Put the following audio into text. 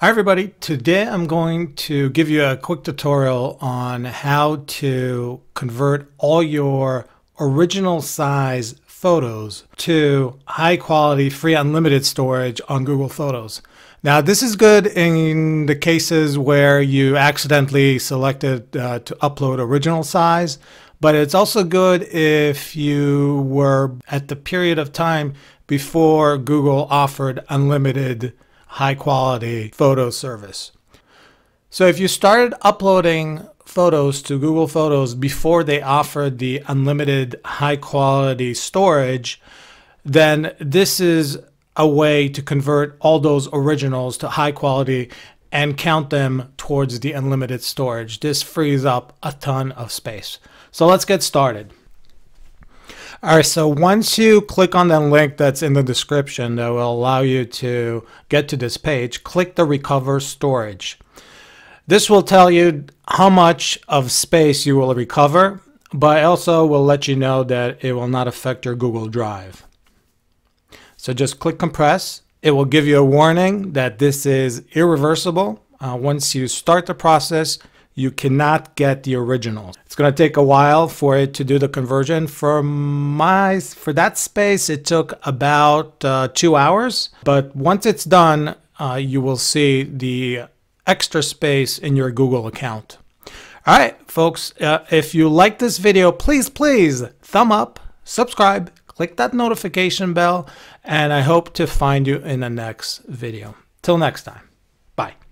Hi everybody, today I'm going to give you a quick tutorial on how to convert all your original size photos to high quality free unlimited storage on Google Photos. Now this is good in the cases where you accidentally selected uh, to upload original size, but it's also good if you were at the period of time before Google offered unlimited high quality photo service. So if you started uploading photos to Google Photos before they offered the unlimited high quality storage, then this is a way to convert all those originals to high quality and count them towards the unlimited storage. This frees up a ton of space. So let's get started. All right, so once you click on the link that's in the description that will allow you to get to this page, click the Recover Storage. This will tell you how much of space you will recover, but also will let you know that it will not affect your Google Drive. So just click Compress. It will give you a warning that this is irreversible. Uh, once you start the process, you cannot get the originals. It's going to take a while for it to do the conversion. For my for that space, it took about uh, two hours. But once it's done, uh, you will see the extra space in your Google account. All right, folks, uh, if you like this video, please, please thumb up, subscribe, click that notification bell, and I hope to find you in the next video. Till next time, bye.